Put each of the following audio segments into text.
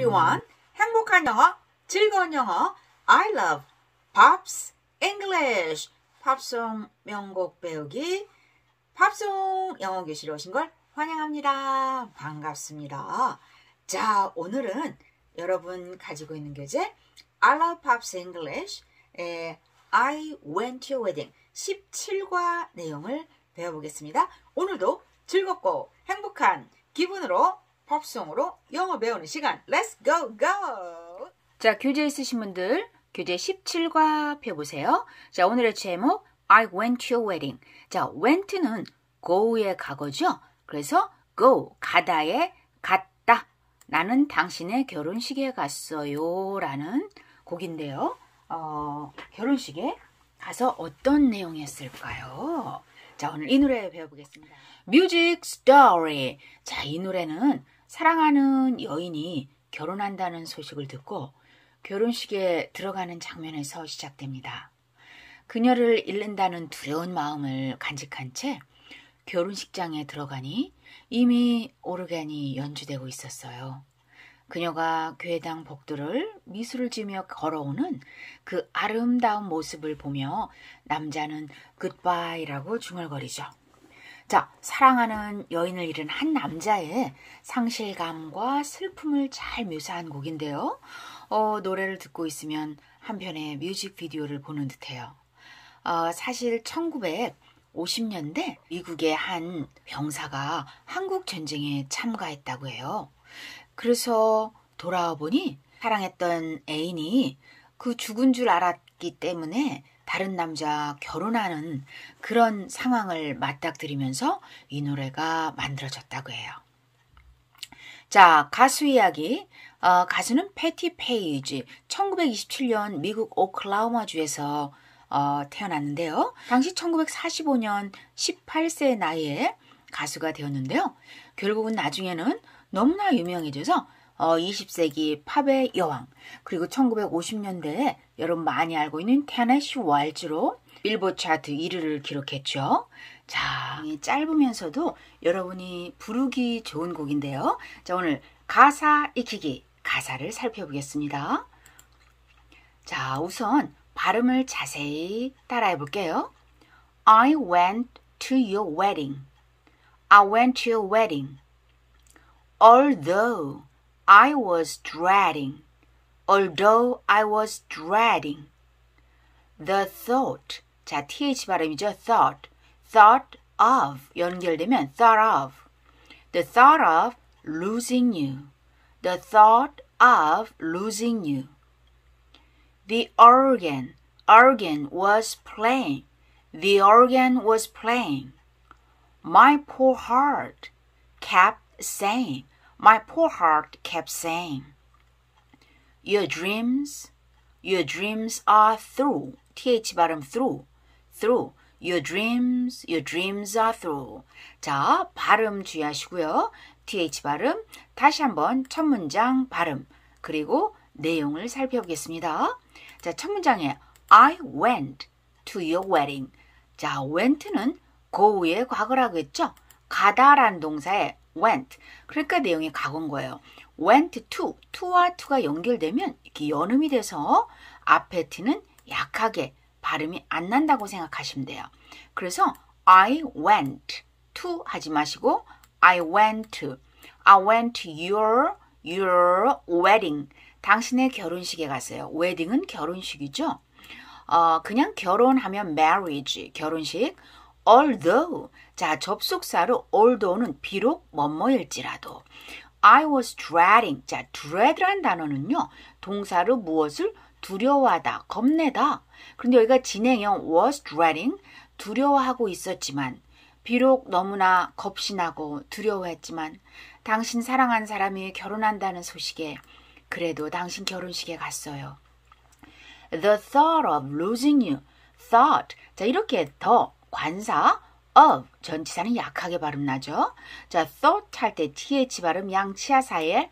everyone. 행복한 영어, 즐거운 영어. I love Pops English. 팝송 명곡 배우기. 팝송 영어 교실에 오신 걸 환영합니다. 반갑습니다. 자, 오늘은 여러분 가지고 있는 교재 I love Pops English. 에, I went to a wedding 17과 내용을 배워보겠습니다. 오늘도 즐겁고 행복한 기분으로 팝송으로 영어 배우는 시간 Let's go go! 자, 교재 있으신 분들 교재 17과 펴보세요. 자, 오늘의 제목 I went to a wedding. 자, went는 go의 과거죠. 그래서 go, 가다에 갔다. 나는 당신의 결혼식에 갔어요. 라는 곡인데요. 어, 결혼식에 가서 어떤 내용이었을까요? 자, 오늘 이 노래 배워보겠습니다. Music Story. 자, 이 노래는 사랑하는 여인이 결혼한다는 소식을 듣고 결혼식에 들어가는 장면에서 시작됩니다. 그녀를 잃는다는 두려운 마음을 간직한 채 결혼식장에 들어가니 이미 오르간이 연주되고 있었어요. 그녀가 교회당 복도를 미술을 지으며 걸어오는 그 아름다운 모습을 보며 남자는 굿바이라고 중얼거리죠. 자, 사랑하는 여인을 잃은 한 남자의 상실감과 슬픔을 잘 묘사한 곡인데요. 어, 노래를 듣고 있으면 한편의 뮤직비디오를 보는 듯해요. 어, 사실 1950년대 미국의 한 병사가 한국 전쟁에 참가했다고 해요. 그래서 돌아와 보니 사랑했던 애인이 그 죽은 줄 알았기 때문에 다른 남자 결혼하는 그런 상황을 맞닥뜨리면서 이 노래가 만들어졌다고 해요. 자, 가수 이야기. 어, 가수는 패티 페이지. 1927년 미국 오클라호마주에서 어, 태어났는데요. 당시 1945년 18세 나이에 가수가 되었는데요. 결국은 나중에는 너무나 유명해져서 어, 20세기 팝의 여왕 그리고 1950년대에 여러분 많이 알고 있는 테네시 왈즈로 빌보드 차트 1위를 기록했죠. 자, 짧으면서도 여러분이 부르기 좋은 곡인데요. 자, 오늘 가사 익히기 가사를 살펴보겠습니다. 자, 우선 발음을 자세히 따라해 볼게요. I went to your wedding. I went to your wedding. Although I was dreading, although I was dreading, the thought, 자, th 발음이죠. thought, thought of 연결되면 thought of, the thought of losing you, the thought of losing you. The organ, organ was playing, the organ was playing. My poor heart kept saying, My poor heart kept saying, Your dreams, your dreams are through. th 발음 through, through. Your dreams, your dreams are through. 자, 발음 주의하시고요. th 발음 다시 한번 첫 문장 발음 그리고 내용을 살펴보겠습니다. 자, 첫 문장에 I went to your wedding. 자, went는 go의 과거라고 했죠? 가다라는 동사에 went. 그러니까 내용이 가건 거예요. went to, to와 to가 연결되면 이렇게 연음이 돼서 앞에 t는 약하게 발음이 안 난다고 생각하시면 돼요. 그래서 I went to 하지 마시고 I went to, I went to your, your wedding. 당신의 결혼식에 갔어요. 웨딩은 결혼식이죠. 어, 그냥 결혼하면 marriage, 결혼식. Although 자 접속사로 although는 비록 뭐뭐일지라도 I was dreading 자 dread란 단어는요 동사로 무엇을 두려워하다 겁내다 그런데 여기가 진행형 was dreading 두려워하고 있었지만 비록 너무나 겁신하고 두려워했지만 당신 사랑한 사람이 결혼한다는 소식에 그래도 당신 결혼식에 갔어요. The thought of losing you. thought. 자, 이렇게 더 관사 of 전치사는 약하게 발음 나죠. 자, thought 할 때 th 발음 양치하 사이에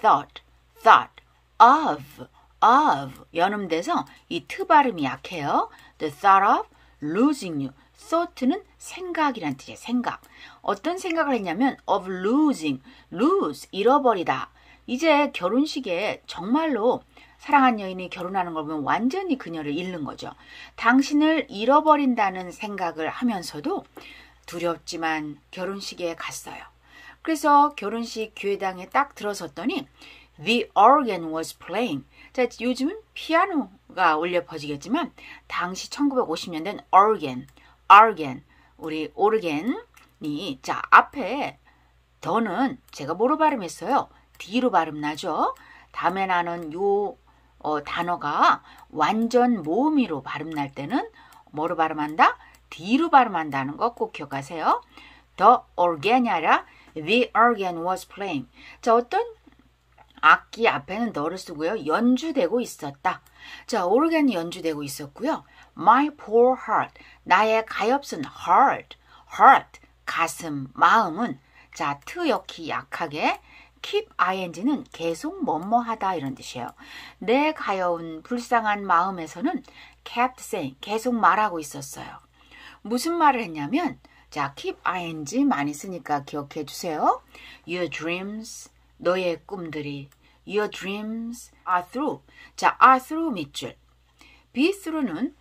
thought, thought, of, of 연음돼서 이 트 발음이 약해요. The thought of losing you. thought는 생각이란 뜻이에요. 생각. 어떤 생각을 했냐면 of losing, lose 잃어버리다. 이제 결혼식에 정말로 사랑한 여인이 결혼하는 걸 보면 완전히 그녀를 잃는 거죠. 당신을 잃어버린다는 생각을 하면서도 두렵지만 결혼식에 갔어요. 그래서 결혼식 교회당에 딱 들어섰더니 The organ was playing. 자, 요즘은 피아노가 울려 퍼지겠지만 당시 1950년대는 organ, organ, 우리 오르겐이 자 앞에 더는 제가 뭐로 발음했어요? D로 발음 나죠? 다음에 나는 요 어, 단어가 완전 모음이로 발음 날 때는 뭐로 발음한다? D로 발음한다는 거 꼭 기억하세요. The organ이 아니라 The organ was playing. 자, 어떤 악기 앞에는 너를 쓰고요. 연주되고 있었다. 자, 오르간이 연주되고 있었고요. My poor heart. 나의 가엾은 heart. heart. 가슴, 마음은 자, 트 역히 약하게 keep ing는 계속 뭐뭐하다 이런 뜻이에요. 내 가여운 불쌍한 마음에서는 kept saying 계속 말하고 있었어요. 무슨 말을 했냐면 자, keep ing 많이 쓰니까 기억해 주세요. Your dreams 너의 꿈들이 Your dreams are through. 자, are through 밑줄. be through는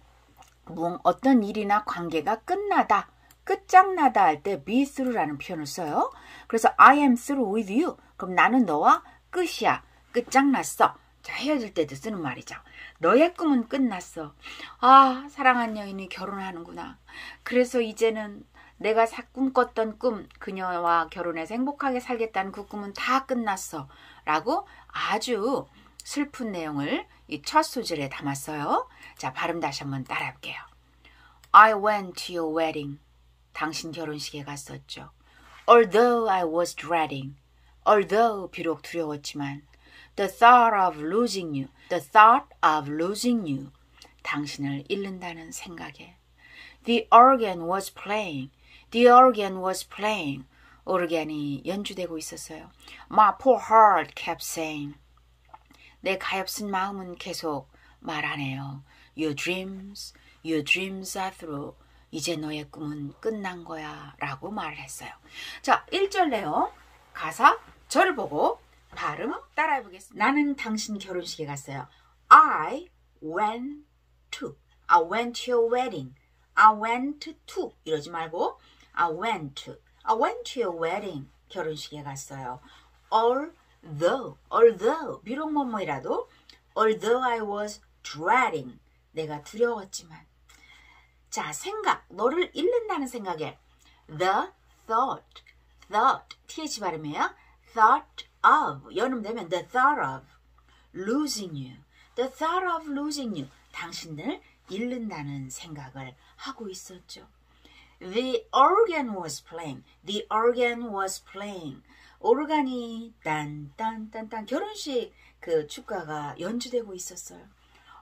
뭐 어떤 일이나 관계가 끝나다, 끝장나다 할 때 be through라는 표현을 써요. 그래서 I am through with you. 그럼 나는 너와 끝이야. 끝장났어. 자, 헤어질 때도 쓰는 말이죠. 너의 꿈은 끝났어. 아, 사랑한 여인이 결혼하는구나. 그래서 이제는 내가 꿈꿨던 꿈, 그녀와 결혼해서 행복하게 살겠다는 그 꿈은 다 끝났어. 라고 아주 슬픈 내용을 이 첫 소절에 담았어요. 자, 발음 다시 한번 따라할게요. I went to your wedding. 당신 결혼식에 갔었죠. Although I was dreading. Although 비록 두려웠지만 The thought of losing you. The thought of losing you. 당신을 잃는다는 생각에 The organ was playing. The organ was playing. 오르간이 연주되고 있었어요. My poor heart kept saying. 내 가엾은 마음은 계속 말하네요. Your dreams, your dreams are through. 이제 너의 꿈은 끝난 거야. 라고 말을 했어요. 자, 1절 내용. 가사, 저를 보고 발음 따라해 보겠습니다. 나는 당신 결혼식에 갔어요. I went to. I went to your wedding. I went to. 이러지 말고 I went to. I went to your wedding. 결혼식에 갔어요. Although, although, 비록 뭐뭐이라도, although I was dreading. 내가 두려웠지만. 자, 생각, 너를 잃는다는 생각에 the thought, thought, th 발음이에요. Thought of, 연음되면 the thought of losing you, the thought of losing you. 당신을 잃는다는 생각을 하고 있었죠. The organ was playing. The organ was playing. 오르간이 딴딴딴딴 결혼식 그 축가가 연주되고 있었어요.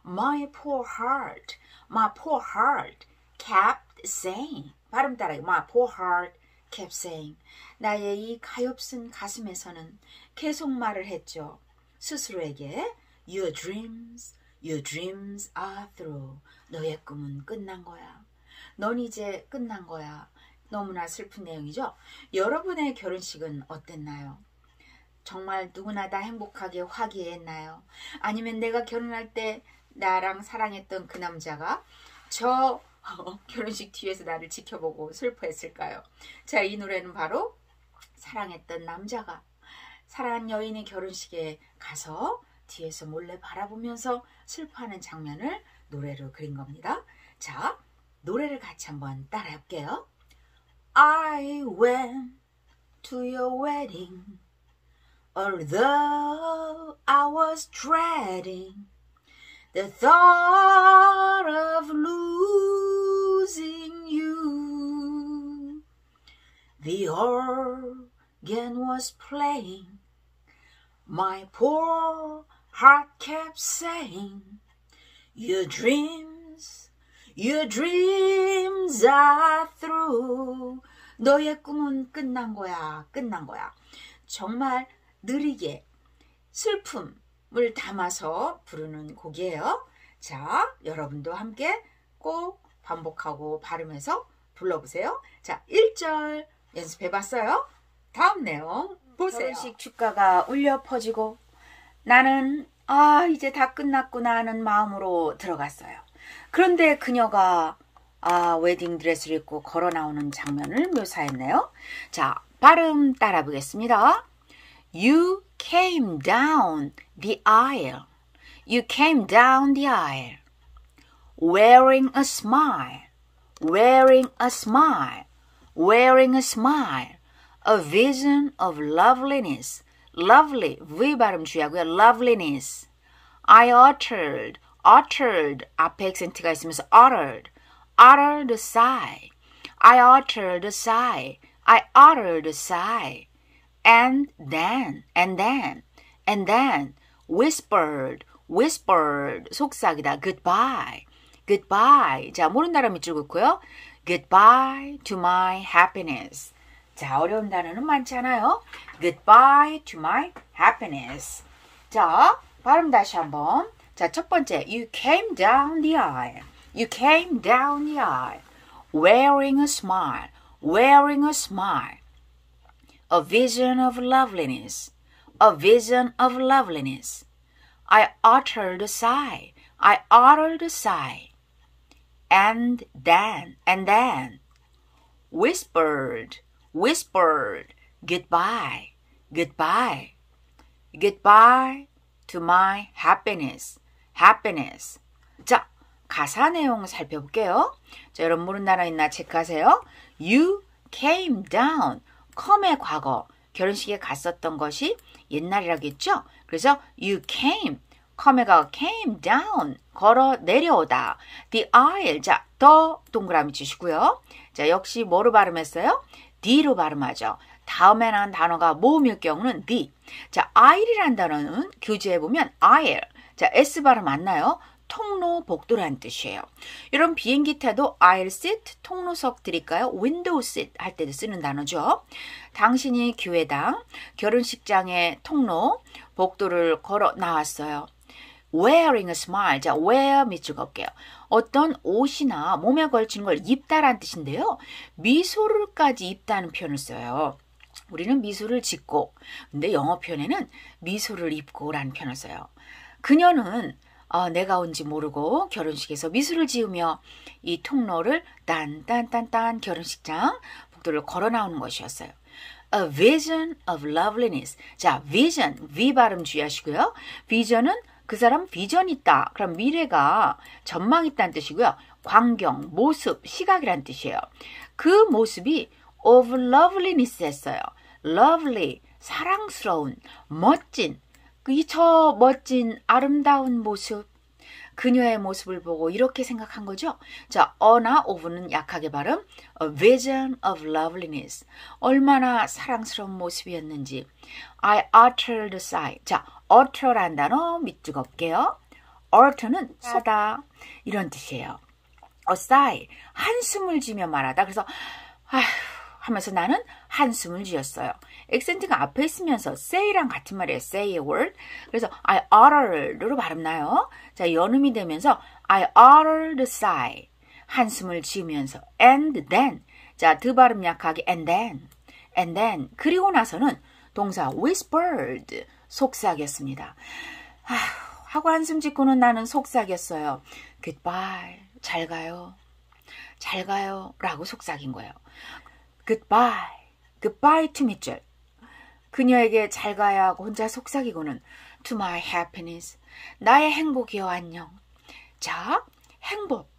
My poor heart, my poor heart kept saying. 발음 따라해. My poor heart kept saying. 나의 이 가엾은 가슴에서는 계속 말을 했죠. 스스로에게 Your dreams, your dreams are through. 너의 꿈은 끝난 거야. 넌 이제 끝난 거야. 너무나 슬픈 내용이죠. 여러분의 결혼식은 어땠나요? 정말 누구나 다 행복하게 화기애했나요? 아니면 내가 결혼할 때 나랑 사랑했던 그 남자가 저 결혼식 뒤에서 나를 지켜보고 슬퍼했을까요? 자, 이 노래는 바로 사랑했던 남자가 사랑한 여인의 결혼식에 가서 뒤에서 몰래 바라보면서 슬퍼하는 장면을 노래로 그린 겁니다. 자, 노래를 같이 한번 따라 할게요. I went to your wedding, although I was dreading the thought was playing, my poor heart kept saying, Your dreams Your dreams are through. 너의 꿈은 끝난 거야. 끝난 거야. 정말 느리게 슬픔을 담아서 부르는 곡이에요. 자, 여러분도 함께 꼭 반복하고 발음해서 불러보세요. 자, 1절 연습해 봤어요. 다음 내용 보세요. 결혼식 축가가 울려 퍼지고 나는 아 이제 다 끝났구나 하는 마음으로 들어갔어요. 그런데 그녀가 아 웨딩 드레스를 입고 걸어 나오는 장면을 묘사했네요. 자 발음 따라 보겠습니다. You came down the aisle. You came down the aisle. Wearing a smile. Wearing a smile. Wearing a smile. A vision of loveliness. Lovely. V 발음 주의하고요. Loveliness. I uttered. Uttered. 앞에 액센트가 있으면서 uttered. Uttered a sigh. I uttered a sigh. I uttered a sigh. And then, and then, and then, whispered, whispered, 속삭이다, goodbye, goodbye. 자, 모르는 단어 밑줄 긋고요. goodbye to my happiness. 자, 어려운 단어는 많지 않아요? goodbye to my happiness. 자, 발음 다시 한번. 자, 첫 번째, you came down the aisle. You came down the aisle. Wearing a smile, wearing a smile. a vision of loveliness, a vision of loveliness. I uttered a sigh, I uttered a sigh. And then, and then, whispered, Whispered, goodbye, goodbye, goodbye to my happiness, happiness. 자, 가사 내용 살펴볼게요. 자, 여러분 모르는 단어 있나 체크하세요. You came down come의 과거 결혼식에 갔었던 것이 옛날이라겠죠. 그래서 you came come의 과거 came down 걸어 내려오다 the aisle 자 더 동그라미 주시고요. 자 역시 뭐로 발음했어요? D로 발음하죠. 다음에 나온 단어가 모음일 경우는 D. 자, aisle이란 단어는 교재에 보면 aisle. 자, S 발음 안 나요? 통로 복도라는 뜻이에요. 이런 비행기 타도 aisle seat, 통로석 드릴까요? window seat 할 때도 쓰는 단어죠. 당신이 교회당, 결혼식장의 통로, 복도를 걸어 나왔어요. Wearing a smile. 자, wear 밑줄 걸게요. 어떤 옷이나 몸에 걸치는 걸 입다라는 뜻인데요. 미소를까지 입다는 표현을 써요. 우리는 미소를 짓고, 근데 영어 표현에는 미소를 입고라는 표현을 써요. 그녀는 어, 내가 온지 모르고 결혼식에서 미술을 지으며 이 통로를 딴딴딴딴 결혼식장 복도를 걸어 나오는 것이었어요. A vision of loveliness. 자, vision, V 발음 주의하시고요. vision은 그 사람 비전 있다. 그럼 미래가 전망 있다는 뜻이고요. 광경, 모습, 시각이란 뜻이에요. 그 모습이 of loveliness 했어요. lovely, 사랑스러운, 멋진, 이 저 멋진 아름다운 모습, 그녀의 모습을 보고 이렇게 생각한 거죠. 자, 어나 of는 약하게 발음, a vision of loveliness. 얼마나 사랑스러운 모습이었는지. I uttered a sigh. 자, utter란 단어 밑뜨겁게요. utter는 하다 이런 뜻이에요. a sigh, 한숨을 지며 말하다. 그래서 아휴 하면서 나는 한숨을 지었어요. 액센트가 앞에 있으면서 say랑 같은 말이에요. say a word. 그래서 I utter로 발음 나요. 자, 연음이 되면서 I uttered sigh. 한숨을 지으면서 and then. 자, 드 발음 약하게 and then. and then. 그리고 나서는 동사 whispered. 속삭였습니다. 아, 하고 한숨 짓고는 나는 속삭였어요. goodbye. 잘 가요. 잘 가요. 라고 속삭인 거예요. goodbye, 밑줄. 그녀에게 잘 가야 하고 혼자 속삭이고는 to my happiness. 나의 행복이여 안녕. 자, 행복.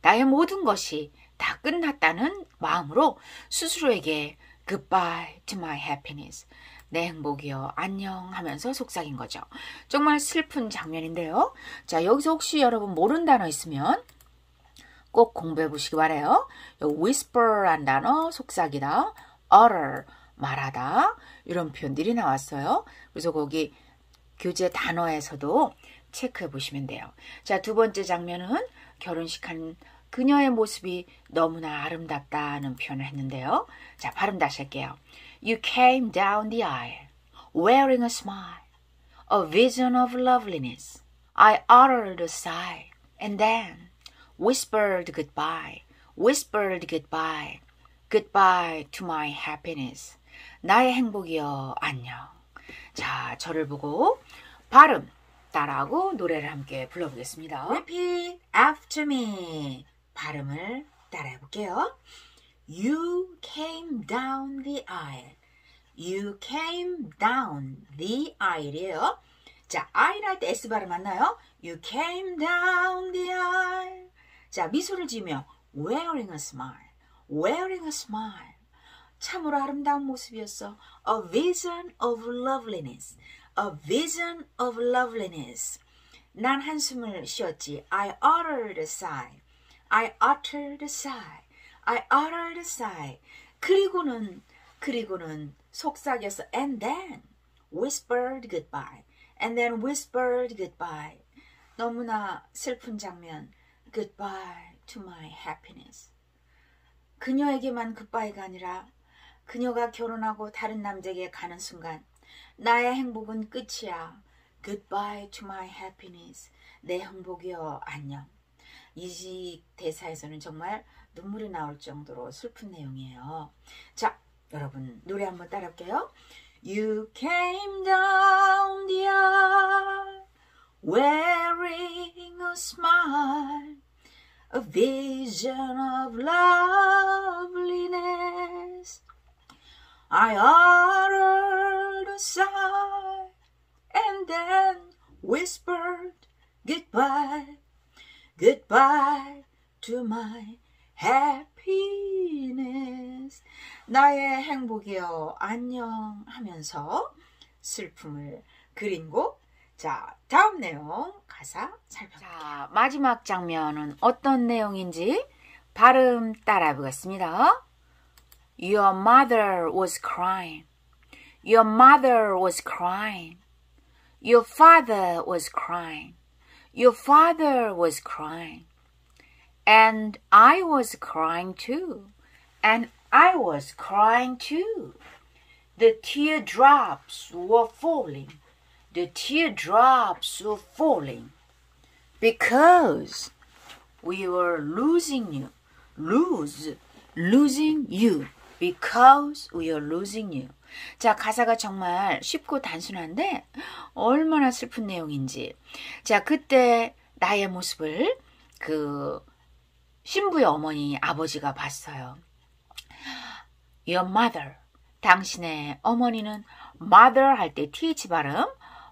나의 모든 것이 다 끝났다는 마음으로 스스로에게 goodbye to my happiness. 내 행복이여 안녕 하면서 속삭인 거죠. 정말 슬픈 장면인데요. 자, 여기서 혹시 여러분 모르는 단어 있으면 꼭 공부해 보시기 바래요. whisper란 단어 속삭이다, utter 말하다 이런 표현들이 나왔어요. 그래서 거기 교재 단어에서도 체크해 보시면 돼요. 자, 두 번째 장면은 결혼식 한 그녀의 모습이 너무나 아름답다는 표현을 했는데요. 자, 발음 다시 할게요. You came down the aisle wearing a smile, a vision of loveliness. I uttered a sigh and then whispered goodbye, whispered goodbye, goodbye to my happiness. 나의 행복이여 안녕. 자, 저를 보고 발음 따라하고 노래를 함께 불러보겠습니다. Repeat after me. 발음을 따라해 볼게요. You came down the aisle. You came down the aisle이에요. 자, aisle 때 S 발음 맞나요? You came down the aisle. 자, 미소를 지으며 wearing a smile. wearing a smile. 참으로 아름다운 모습이었어. A vision of loveliness. A vision of loveliness. 난 한숨을 쉬었지. I uttered a sigh. I uttered a sigh. I uttered a sigh. 그리고는 그리고는 속삭였어. And then whispered goodbye. And then whispered goodbye. 너무나 슬픈 장면. Goodbye to my happiness. 그녀에게만 굿바이가 아니라 그녀가 결혼하고 다른 남자에게 가는 순간 나의 행복은 끝이야. Goodbye to my happiness. 내 행복이여 안녕. 이 대사에서는 정말 눈물이 나올 정도로 슬픈 내용이에요. 자, 여러분 노래 한번 따라할게요. You came down the aisle wearing a smile, a vision of loveliness. I uttered a sigh and then whispered goodbye, goodbye to my happiness. 나의 행복이여 안녕 하면서 슬픔을 그린 곡. 자, 다음 내용 가사 살펴볼게요. 자, 마지막 장면은 어떤 내용인지 발음 따라 보겠습니다. Your mother was crying. Your mother was crying. Your father was crying. Your father was crying. And I was crying too. And I was crying too. The teardrops were falling. The teardrops were falling. Because we were losing you. Lose. Losing you. Because we are losing you. 자, 가사가 정말 쉽고 단순한데 얼마나 슬픈 내용인지. 자, 그때 나의 모습을 그 신부의 어머니 아버지가 봤어요. Your mother. 당신의 어머니는 mother 할 때 th 발음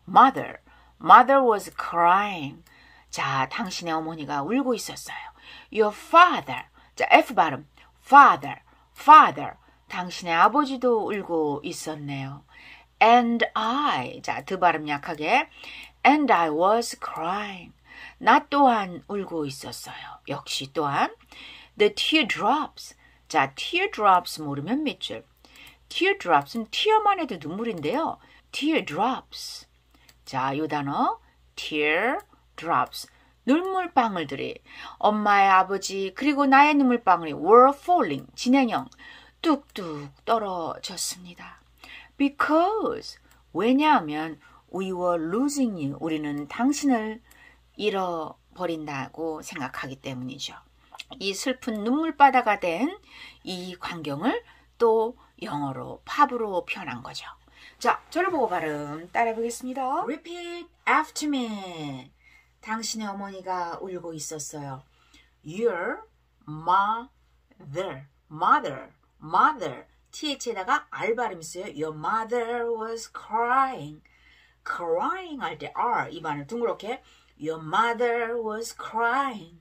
mother. mother was crying. 자, 당신의 어머니가 울고 있었어요. Your father. 자, f 발음 father. Father. 당신의 아버지도 울고 있었네요. And I. 자, 드 발음 약하게. And I was crying. 나 또한 울고 있었어요. 역시 또한. The teardrops. 자, teardrops 모르면 밑줄. teardrops는 tear만 해도 눈물인데요. teardrops. 자, 요 단어. teardrops. 눈물방울들이 엄마의 아버지 그리고 나의 눈물방울이 were falling 진행형 뚝뚝 떨어졌습니다. Because 왜냐하면 we were losing you 우리는 당신을 잃어버린다고 생각하기 때문이죠. 이 슬픈 눈물바다가 된 이 광경을 또 영어로 팝으로 표현한 거죠. 자, 저를 보고 발음 따라해 보겠습니다. Repeat after me. 당신의 어머니가 울고 있었어요. Your mother, mother, mother. th에다가 r 발음 있어요. Your mother was crying. crying 할 때 r 입안을 둥그렇게 Your mother was crying.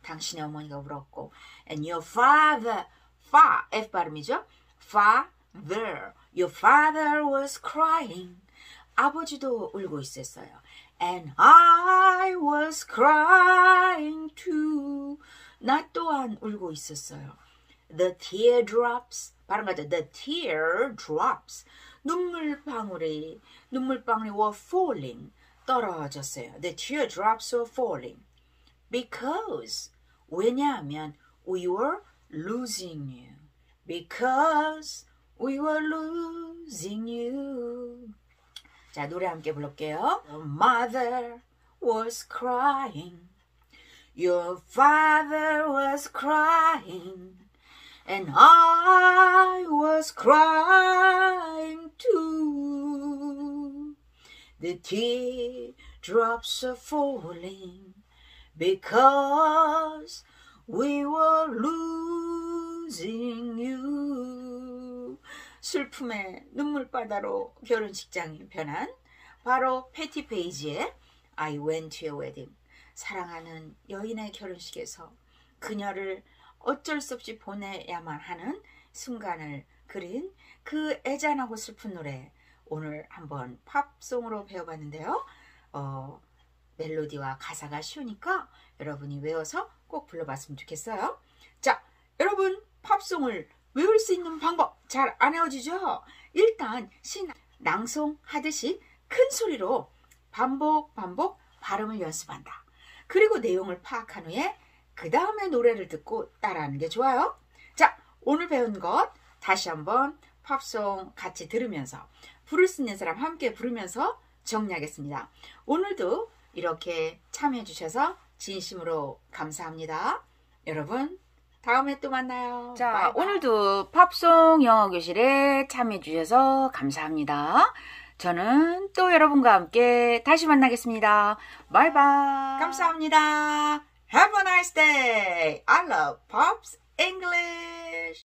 당신의 어머니가 울었고 and your father, fa, f 발음이죠. father, your father was crying. 아버지도 울고 있었어요. And I was crying too. 나 또한 울고 있었어요. The teardrops, 발음 같죠? The teardrops. 눈물방울이, 눈물방울이 were falling. 떨어졌어요. The teardrops were falling. Because, 왜냐하면 we were losing you. Because we were losing you. 자, 노래 함께 불러볼게요. Your mother was crying. Your father was crying. and I was crying too. The teardrops are falling because we were losing you. 슬픔의 눈물바다로 결혼식장이 변한 바로 패티 페이지의 I went to your wedding. 사랑하는 여인의 결혼식에서 그녀를 어쩔 수 없이 보내야만 하는 순간을 그린 그 애잔하고 슬픈 노래 오늘 한번 팝송으로 배워봤는데요. 어, 멜로디와 가사가 쉬우니까 여러분이 외워서 꼭 불러봤으면 좋겠어요. 자, 여러분 팝송을 외울 수 있는 방법 잘 안 외워지죠? 일단 신 낭송하듯이 큰 소리로 반복 반복 발음을 연습한다. 그리고 내용을 파악한 후에 그 다음에 노래를 듣고 따라하는 게 좋아요. 자, 오늘 배운 것 다시 한번 팝송 같이 들으면서 부를 수 있는 사람 함께 부르면서 정리하겠습니다. 오늘도 이렇게 참여해 주셔서 진심으로 감사합니다. 여러분, 다음에 또 만나요. 자, 바이바이. 오늘도 팝송 영어 교실에 참여해 주셔서 감사합니다. 저는 또 여러분과 함께 다시 만나겠습니다. 바이바이. 감사합니다. Have a nice day. I love Pops English.